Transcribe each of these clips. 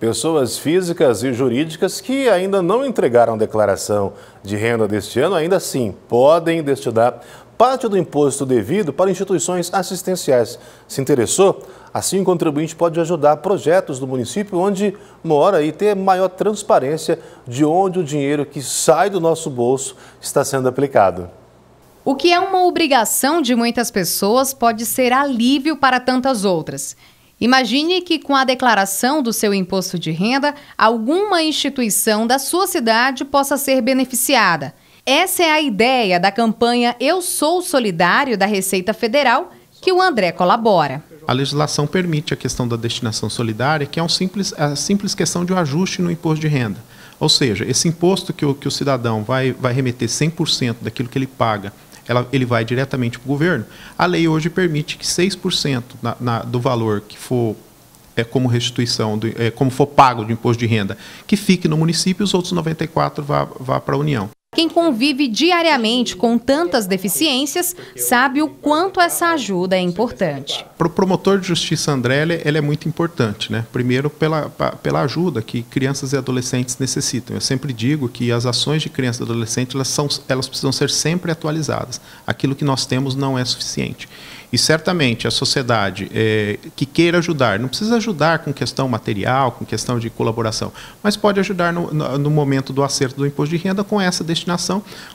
Pessoas físicas e jurídicas que ainda não entregaram declaração de renda deste ano, ainda assim podem destinar parte do imposto devido para instituições assistenciais. Se interessou? Assim, o contribuinte pode ajudar projetos do município onde mora e ter maior transparência de onde o dinheiro que sai do nosso bolso está sendo aplicado. O que é uma obrigação de muitas pessoas pode ser alívio para tantas outras. Imagine que, com a declaração do seu imposto de renda, alguma instituição da sua cidade possa ser beneficiada. Essa é a ideia da campanha Eu Sou Solidário da Receita Federal, que o André colabora. A legislação permite a questão da destinação solidária, que é simples, a simples questão de um ajuste no imposto de renda. Ou seja, esse imposto que o, que o cidadão vai, vai remeter 100% daquilo que ele paga ela, ele vai diretamente para o governo. A lei hoje permite que 6% na, na, do valor que for é, como restituição, do, é, como for pago de imposto de renda, que fique no município e os outros 94% vá, vá para a União. Quem convive diariamente com tantas deficiências sabe o quanto essa ajuda é importante. Para o promotor de justiça André, ele é muito importante. Né? Primeiro, pela, pela ajuda que crianças e adolescentes necessitam. Eu sempre digo que as ações de crianças e adolescentes elas, são, elas precisam ser sempre atualizadas. Aquilo que nós temos não é suficiente. E certamente a sociedade é, que queira ajudar, não precisa ajudar com questão material, com questão de colaboração, mas pode ajudar no, no, no momento do acerto do imposto de renda com essa destinação,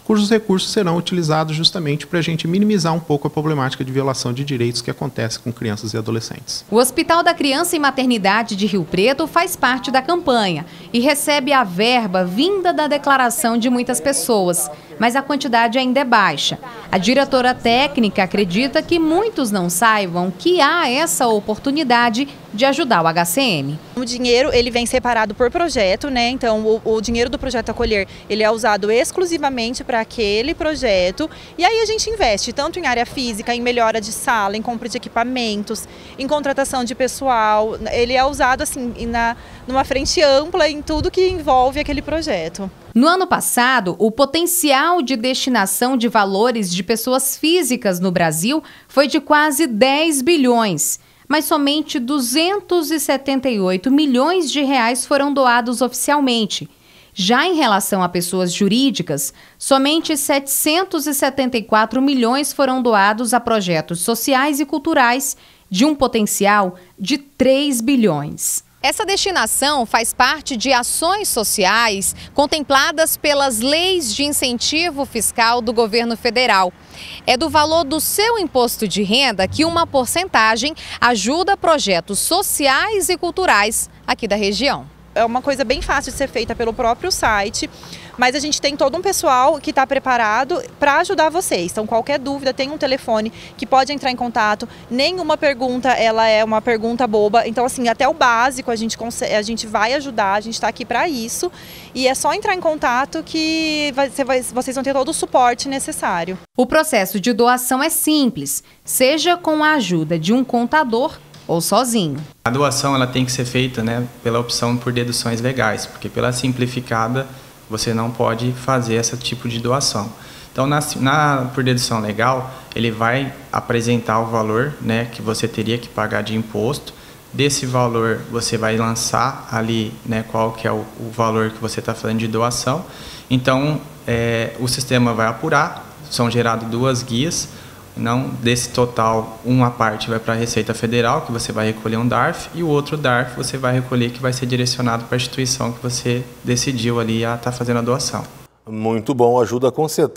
cujos recursos serão utilizados justamente para a gente minimizar um pouco a problemática de violação de direitos que acontece com crianças e adolescentes. O Hospital da Criança e Maternidade de Rio Preto faz parte da campanha e recebe a verba vinda da declaração de muitas pessoas, mas a quantidade ainda é baixa. A diretora técnica acredita que muitos não saibam que há essa oportunidade de ajudar o HCM. O dinheiro ele vem separado por projeto, né? Então o, o dinheiro do projeto acolher ele é usado exclusivamente para aquele projeto e aí a gente investe tanto em área física, em melhora de sala, em compra de equipamentos, em contratação de pessoal. Ele é usado assim na numa frente ampla em tudo que envolve aquele projeto. No ano passado, o potencial de destinação de valores de pessoas físicas no Brasil foi de quase 10 bilhões, mas somente 278 milhões de reais foram doados oficialmente. Já em relação a pessoas jurídicas, somente 774 milhões foram doados a projetos sociais e culturais, de um potencial de 3 bilhões. Essa destinação faz parte de ações sociais contempladas pelas leis de incentivo fiscal do governo federal. É do valor do seu imposto de renda que uma porcentagem ajuda projetos sociais e culturais aqui da região é uma coisa bem fácil de ser feita pelo próprio site, mas a gente tem todo um pessoal que está preparado para ajudar vocês. Então, qualquer dúvida, tem um telefone que pode entrar em contato. Nenhuma pergunta ela é uma pergunta boba. Então, assim, até o básico a gente, consegue, a gente vai ajudar, a gente está aqui para isso. E é só entrar em contato que vai, vocês vão ter todo o suporte necessário. O processo de doação é simples, seja com a ajuda de um contador ou sozinho. A doação ela tem que ser feita né, pela opção por deduções legais, porque pela simplificada você não pode fazer esse tipo de doação. Então, na, na, por dedução legal, ele vai apresentar o valor né, que você teria que pagar de imposto. Desse valor, você vai lançar ali né, qual que é o, o valor que você está fazendo de doação. Então, é, o sistema vai apurar, são geradas duas guias, não, desse total, uma parte vai para a Receita Federal, que você vai recolher um DARF, e o outro DARF você vai recolher que vai ser direcionado para a instituição que você decidiu ali a estar tá fazendo a doação. Muito bom, ajuda com certeza.